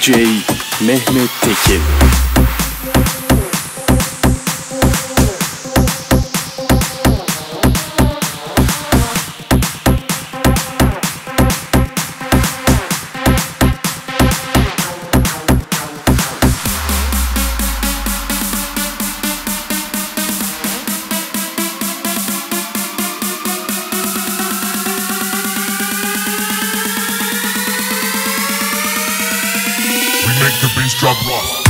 DJ Mehmet Tekin. make the bass drop rough.